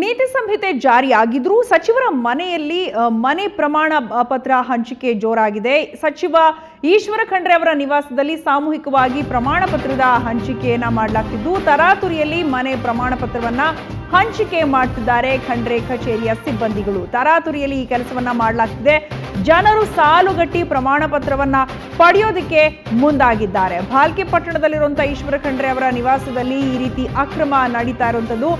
ನೀತಿ ಸಂಹಿತೆ ಜಾರಿಯಾಗಿದ್ರೂ ಸಚಿವರ ಮನೆಯಲ್ಲಿ ಮನೆ ಪ್ರಮಾಣ ಪತ್ರ ಹಂಚಿಕೆ ಜೋರಾಗಿದೆ. ಸಚಿವ ಈಶ್ವರ ಖಂಡ್ರೆ ಅವರ ನಿವಾಸದಲ್ಲಿ ಸಾಮೂಹಿಕವಾಗಿ ಪ್ರಮಾಣ ಪತ್ರದ ಹಂಚಿಕೆಯನ್ನ ಮಾಡಲಾಗ್ತಿದ್ದು, ತರಾತುರಿಯಲ್ಲಿ ಮನೆ ಪ್ರಮಾಣ ಪತ್ರವನ್ನ ಹಂಚಿಕೆ ಮಾಡ್ತಿದ್ದಾರೆ ಖಂಡ್ರೆ ಕಚೇರಿಯ ಸಿಬ್ಬಂದಿಗಳು. ತರಾತುರಿಯಲ್ಲಿ ಈ ಕೆಲಸವನ್ನ ಮಾಡಲಾಗ್ತಿದೆ. ಜನರು ಸಾಲುಗಟ್ಟಿ ಪ್ರಮಾಣ ಪತ್ರವನ್ನ ಪಡೆಯೋದಕ್ಕೆ ಮುಂದಾಗಿದ್ದಾರೆ. ಭಾಲ್ಕೆ ಪಟ್ಟಣದಲ್ಲಿರುವಂತಹ ಈಶ್ವರ ಖಂಡ್ರೆ ಅವರ ನಿವಾಸದಲ್ಲಿ ಈ ರೀತಿ ಅಕ್ರಮ ನಡೀತಾ ಇರುವಂತದ್ದು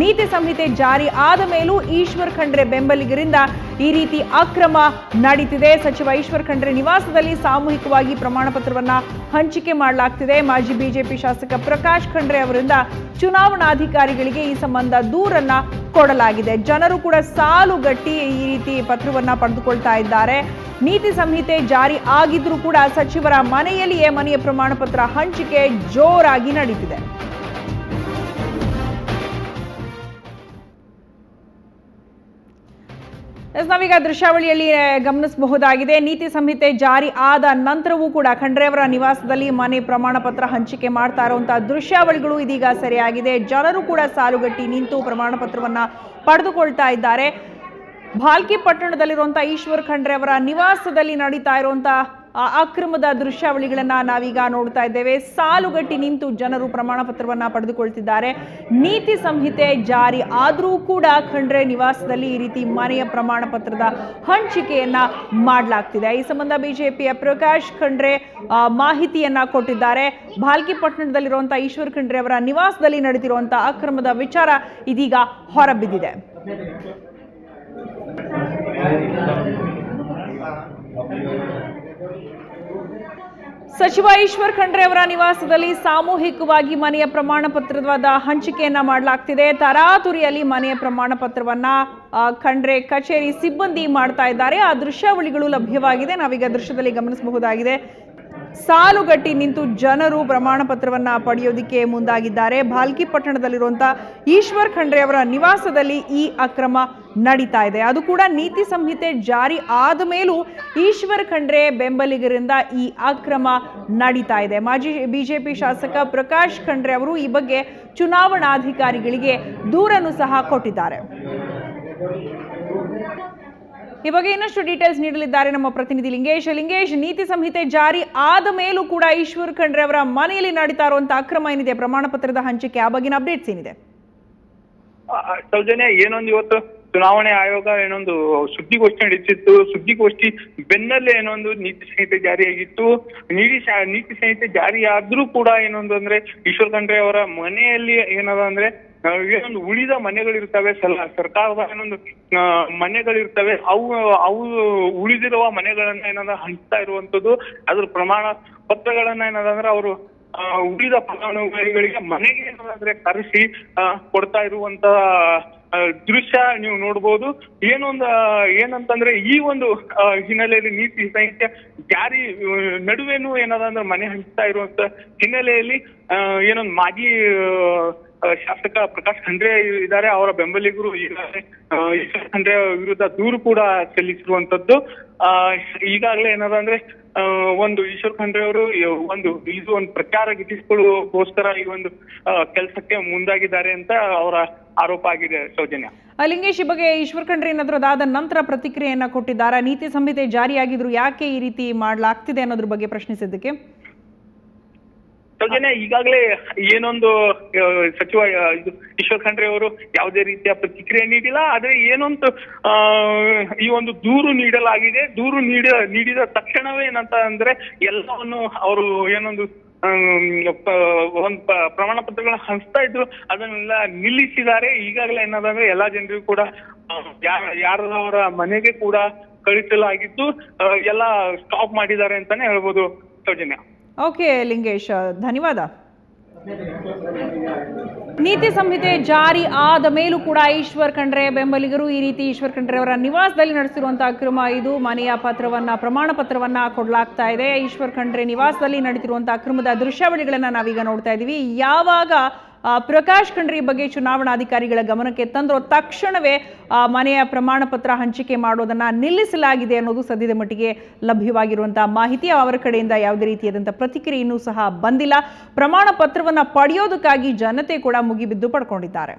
ನೀತಿ ಸಂಹಿತೆ ಜಾರಿ ಆದ ಮೇಲೂ ಈಶ್ವರ್ ಖಂಡ್ರೆ ಬೆಂಬಲಿಗರಿಂದ ಈ ರೀತಿ ಅಕ್ರಮ ನಡೀತಿದೆ. ಸಚಿವ ಈಶ್ವರ್ ಖಂಡ್ರೆ ನಿವಾಸದಲ್ಲಿ ಸಾಮೂಹಿಕವಾಗಿ ಪ್ರಮಾಣ ಪತ್ರವನ್ನ ಹಂಚಿಕೆ ಮಾಡಲಾಗ್ತಿದೆ. ಮಾಜಿ ಬಿಜೆಪಿ ಶಾಸಕ ಪ್ರಕಾಶ್ ಖಂಡ್ರೆ ಅವರಿಂದ ಚುನಾವಣಾಧಿಕಾರಿಗಳಿಗೆ ಈ ಸಂಬಂಧ ದೂರನ್ನ ಕೊಡಲಾಗಿದೆ. ಜನರು ಕೂಡ ಸಾಲುಗಟ್ಟಿ ಈ ರೀತಿ ಪತ್ರವನ್ನ ಪಡೆದುಕೊಳ್ತಾ ಇದ್ದಾರೆ. ನೀತಿ ಸಂಹಿತೆ ಜಾರಿ ಆಗಿದ್ರೂ ಕೂಡ ಸಚಿವರ ಮನೆಯಲ್ಲಿಯೇ ಮನೆಯ ಪ್ರಮಾಣ ಪತ್ರ ಹಂಚಿಕೆ ಜೋರಾಗಿ ನಡೀತಿದೆ. ಎಸ್, ನಾವೀಗ ದೃಶ್ಯಾವಳಿಯಲ್ಲಿ ಗಮನಿಸಬಹುದಾಗಿದೆ. ನೀತಿ ಸಂಹಿತೆ ಜಾರಿ ಆದ ನಂತರವೂ ಕೂಡ ಖಂಡ್ರೆ ಅವರ ನಿವಾಸದಲ್ಲಿ ಮನೆ ಪ್ರಮಾಣ ಪತ್ರ ಹಂಚಿಕೆ ಮಾಡ್ತಾ ಇರುವಂತಹ ದೃಶ್ಯಾವಳಿಗಳು ಇದೀಗ ಸರಿಯಾಗಿದೆ. ಜನರು ಕೂಡ ಸಾಲುಗಟ್ಟಿ ನಿಂತು ಪ್ರಮಾಣ ಪತ್ರವನ್ನ ಪಡೆದುಕೊಳ್ತಾ ಇದ್ದಾರೆ. ಭಾಲ್ಕಿ ಪಟ್ಟಣದಲ್ಲಿರುವಂತಹ ಈಶ್ವರ್ ಖಂಡ್ರೆ ಅವರ ನಿವಾಸದಲ್ಲಿ ನಡೀತಾ ಇರುವಂತಹ ಅಕ್ರಮದ ದೃಶ್ಯಾವಳಿಗಳನ್ನ ನಾವೀಗ ನೋಡ್ತಾ ಇದ್ದೇವೆ. ಸಾಲುಗಟ್ಟಿ ನಿಂತು ಜನರು ಪ್ರಮಾಣ ಪತ್ರವನ್ನ ಪಡೆದುಕೊಳ್ತಿದ್ದಾರೆ. ನೀತಿ ಸಂಹಿತೆ ಜಾರಿ ಆದರೂ ಕೂಡ ಖಂಡ್ರೆ ನಿವಾಸದಲ್ಲಿ ಈ ರೀತಿ ಮನೆಯ ಪ್ರಮಾಣ ಪತ್ರದ ಹಂಚಿಕೆಯನ್ನ ಮಾಡಲಾಗ್ತಿದೆ. ಈ ಸಂಬಂಧ ಬಿಜೆಪಿಯ ಪ್ರಕಾಶ್ ಖಂಡ್ರೆ ಮಾಹಿತಿಯನ್ನ ಕೊಟ್ಟಿದ್ದಾರೆ. ಭಾಲ್ಕಿ ಪಟ್ಟಣದಲ್ಲಿರುವಂತಹ ಈಶ್ವರ್ ಖಂಡ್ರೆ ಅವರ ನಿವಾಸದಲ್ಲಿ ನಡೆದಿರುವಂತಹ ಅಕ್ರಮದ ವಿಚಾರ ಇದೀಗ ಹೊರಬಿದ್ದಿದೆ. ಸಚಿವ ಈಶ್ವರ್ ಖಂಡ್ರೆ ಅವರ ನಿವಾಸದಲ್ಲಿ ಸಾಮೂಹಿಕವಾಗಿ ಮನೆಯ ಪ್ರಮಾಣ ಪತ್ರದ ಹಂಚಿಕೆಯನ್ನ ಮಾಡಲಾಗ್ತಿದೆ. ತರಾತುರಿಯಲ್ಲಿ ಮನೆಯ ಪ್ರಮಾಣ ಪತ್ರವನ್ನ ಖಂಡ್ರೆ ಕಚೇರಿ ಸಿಬ್ಬಂದಿ ಮಾಡ್ತಾ ಇದ್ದಾರೆ. ಆ ದೃಶ್ಯಾವಳಿಗಳು ಲಭ್ಯವಾಗಿದೆ. ನಾವೀಗ ದೃಶ್ಯದಲ್ಲಿ ಗಮನಿಸಬಹುದಾಗಿದೆ. ಸಾಲುಗಟ್ಟಿ ನಿಂತು ಜನರು ಪ್ರಮಾಣ ಪತ್ರವನ್ನ ಪಡೆಯೋದಿಕ್ಕೆ ಮುಂದಾಗಿದ್ದಾರೆ. ಭಾಲ್ಕಿ ಪಟ್ಟಣದಲ್ಲಿರುವಂತಹ ಈಶ್ವರ್ ಖಂಡ್ರೆ ಅವರ ನಿವಾಸದಲ್ಲಿ ಈ ಅಕ್ರಮ ನಡೀತಾ ಇದೆ. ಅದು ಕೂಡ ನೀತಿ ಸಂಹಿತೆ ಜಾರಿ ಆದ ಮೇಲೂ ಈಶ್ವರ್ ಖಂಡ್ರೆ ಬೆಂಬಲಿಗರಿಂದ ಈ ಅಕ್ರಮ ನಡೀತಾ ಇದೆ. ಮಾಜಿ ಬಿಜೆಪಿ ಶಾಸಕ ಪ್ರಕಾಶ್ ಖಂಡ್ರೆ ಅವರು ಈ ಬಗ್ಗೆ ಚುನಾವಣಾಧಿಕಾರಿಗಳಿಗೆ ದೂರನ್ನು ಸಹ ಕೊಟ್ಟಿದ್ದಾರೆ. ಈ ಬಗ್ಗೆ ಇನ್ನಷ್ಟು ಡೀಟೇಲ್ಸ್ ನೀಡಲಿದ್ದಾರೆ ನಮ್ಮ ಪ್ರತಿನಿಧಿ ಲಿಂಗೇಶ್. ಲಿಂಗೇಶ್, ನೀತಿ ಸಂಹಿತೆ ಜಾರಿ ಆದ ಮೇಲೂ ಕೂಡ ಈಶ್ವರ್ ಖಂಡ್ರೆ ಅವರ ಮನೆಯಲ್ಲಿ ನಡೀತಾ ಇರುವಂತಹ ಅಕ್ರಮ ಏನಿದೆ? ಪ್ರಮಾಣ ಪತ್ರದ ಹಂಚಿಕೆ ಆ ಬಗ್ಗಿನ ಅಪ್ಡೇಟ್ಸ್ ಏನಿದೆ ಸೌಜನ್ಯ, ಏನೊಂದು ಇವತ್ತು ಚುನಾವಣೆ ಆಯೋಗ ಏನೊಂದು ಸುದ್ದಿಗೋಷ್ಠಿ ನಡೆಸಿತ್ತು. ಸುದ್ದಿಗೋಷ್ಠಿ ಬೆನ್ನಲ್ಲೇ ಏನೊಂದು ನೀತಿ ಸಂಹಿತೆ ಜಾರಿಯಾಗಿತ್ತು. ನೀತಿ ನೀತಿ ಸಂಹಿತೆ ಜಾರಿಯಾದ್ರೂ ಕೂಡ ಏನೊಂದು ಅಂದ್ರೆ ಈಶ್ವರ್ ಖಂಡ್ರೆ ಅವರ ಮನೆಯಲ್ಲಿ ಏನದ ಅಂದ್ರೆ ಏನೊಂದು ಉಳಿದ ಮನೆಗಳಿರ್ತವೆ, ಸಲ, ಸರ್ಕಾರದ ಏನೊಂದು ಮನೆಗಳಿರ್ತವೆ, ಅವು ಅವು ಉಳಿದಿರುವ ಮನೆಗಳನ್ನ ಏನಾದ್ರೂ ಹಂಚ್ತಾ ಇರುವಂತದ್ದು, ಅದ್ರ ಪ್ರಮಾಣ ಪತ್ರಗಳನ್ನ ಏನದ ಅಂದ್ರೆ ಅವರು ಉಳಿದ ಫಲಾನುಭವಿಗಳಿಗೆ ಮನೆಗೆ ಏನಾದ್ರೆ ಕರೆಸಿ ಕೊಡ್ತಾ ಇರುವಂತ ದೃಶ್ಯ ನೀವು ನೋಡ್ಬೋದು. ಏನೊಂದು ಏನಂತಂದ್ರೆ ಈ ಒಂದು ಹಿನ್ನೆಲೆಯಲ್ಲಿ ನೀತಿ ಸಂಹಿತೆ ಜಾರಿ, ನಡುವೆನೂ ಏನದ ಅಂದ್ರೆ ಮನೆ ಹಂಚ್ತಾ ಇರುವಂತ ಹಿನ್ನೆಲೆಯಲ್ಲಿ ಏನೊಂದು ಮಾಜಿ ಶಾಸಕ ಪ್ರಕಾಶ್ ಖಂಡ್ರೆ ಇದ್ದಾರೆ, ಅವರ ಬೆಂಬಲಿಗರು ಈಗಾಗಲೇ ಈಶ್ವರ್ ಖಂಡ್ರೆ ವಿರುದ್ಧ ದೂರು ಕೂಡ ಸಲ್ಲಿಸಿರುವಂತದ್ದು ಈಗಾಗಲೇ ಏನದ ಅಂದ್ರೆ ಒಂದು ಈಶ್ವರ್ ಖಂಡ್ರೆ ಅವರು ಒಂದು, ಇದು ಒಂದು ಪ್ರಚಾರ ಗಿಟ್ಟಿಸಿಕೊಳ್ಳುವಗೋಸ್ಕರ ಈ ಒಂದು ಕೆಲಸಕ್ಕೆ ಮುಂದಾಗಿದ್ದಾರೆ ಅಂತ ಅವರ ಆರೋಪ ಆಗಿದೆ ಸೌಜನ್ಯ. ಲಿಂಗೇಶ್ ಈ ಬಗ್ಗೆ ಈಶ್ವರ್ ಖಂಡ್ರೆ ಏನಾದರೂ ಅದಾದ ನಂತರ ಪ್ರತಿಕ್ರಿಯೆಯನ್ನ ಕೊಟ್ಟಿದ್ದಾರೆ? ನೀತಿ ಸಂಹಿತೆ ಜಾರಿಯಾಗಿದ್ರು ಯಾಕೆ ಈ ರೀತಿ ಮಾಡಲಾಗ್ತಿದೆ ಅನ್ನೋದ್ರ ಬಗ್ಗೆ ಪ್ರಶ್ನಿಸಿದ್ದಕ್ಕೆ? ಸೌಜನ್ಯ ಈಗಾಗಲೇ ಏನೊಂದು ಸಚಿವ ಈಶ್ವರ್ ಖಂಡ್ರೆ ಅವರು ಯಾವುದೇ ರೀತಿಯ ಪ್ರತಿಕ್ರಿಯೆ ನೀಡಿಲ್ಲ ಆದ್ರೆ ಏನೊಂದು ಈ ಒಂದು ದೂರು ನೀಡಲಾಗಿದೆ. ದೂರು ನೀಡ ನೀಡಿದ ತಕ್ಷಣವೇ ಏನಂತ ಅಂದ್ರೆ ಎಲ್ಲವನ್ನು ಅವರು ಏನೊಂದು ಒಂದ್ ಪ್ರಮಾಣ ಪತ್ರಗಳನ್ನ ಹಂಚ್ತಾ ಇದ್ರು. ಅದನ್ನೆಲ್ಲ ನಿಲ್ಲಿಸಿದ್ದಾರೆ. ಈಗಾಗಲೇ ಏನದಂದ್ರೆ ಎಲ್ಲಾ ಜನರಿಗೂ ಕೂಡ ಆ, ಯಾರ ಯಾರದವರ ಮನೆಗೆ ಕೂಡ ಕಳಿಸಲಾಗಿದ್ದು ಎಲ್ಲ ಸ್ಟಾಪ್ ಮಾಡಿದ್ದಾರೆ ಅಂತಾನೆ ಹೇಳ್ಬೋದು ಸೌಜನ್ಯ. ಓಕೆ ಲಿಂಗೇಶ್, ಧನ್ಯವಾದ. ನೀತಿ ಸಂಹಿತೆ ಜಾರಿ ಆದ ಮೇಲೂ ಕೂಡ ಈಶ್ವರ್ ಖಂಡ್ರೆ ಬೆಂಬಲಿಗರು. ಈ ರೀತಿ ಈಶ್ವರ್ ಖಂಡ್ರೆ ಅವರ ನಿವಾಸದಲ್ಲಿ ನಡೆಸಿರುವಂತಹ ಅಕ್ರಮ ಇದು ಮನೆಯ ಪತ್ರವನ್ನ, ಪ್ರಮಾಣ ಪತ್ರವನ್ನ ಕೊಡಲಾಗ್ತಾ ಇದೆ. ಈಶ್ವರ್ ಖಂಡ್ರೆ ನಿವಾಸದಲ್ಲಿ ನಡೆದಿರುವಂತಹ ಅಕ್ರಮದ ದೃಶ್ಯಾವಳಿಗಳನ್ನ ನಾವೀಗ ನೋಡ್ತಾ ಇದ್ದೀವಿ ಯಾವಾಗ ಪ್ರಕಾಶ್ ಖಂಡ್ರಿ ಬಗ್ಗೆ ಚುನಾವಣಾಧಿಕಾರಿಗಳ ಗಮನಕ್ಕೆ ತಂದರೂ ತಕ್ಷಣವೇ ಮನೆಯ ಪ್ರಮಾಣ ಪತ್ರ ಹಂಚಿಕೆ ಮಾಡೋದನ್ನ ನಿಲ್ಲಿಸಲಾಗಿದೆ ಅನ್ನೋದು ಸದ್ಯದ ಮಟ್ಟಿಗೆ ಲಭ್ಯವಾಗಿರುವಂತಹ ಮಾಹಿತಿ. ಅವರ ಕಡೆಯಿಂದ ಯಾವುದೇ ರೀತಿಯಾದಂಥ ಪ್ರತಿಕ್ರಿಯೆಯೂ ಸಹ ಬಂದಿಲ್ಲ. ಪ್ರಮಾಣ ಪತ್ರವನ್ನು ಪಡೆಯೋದಕ್ಕಾಗಿ ಜನತೆ ಕೂಡ ಮುಗಿಬಿದ್ದು ಪಡ್ಕೊಂಡಿದ್ದಾರೆ.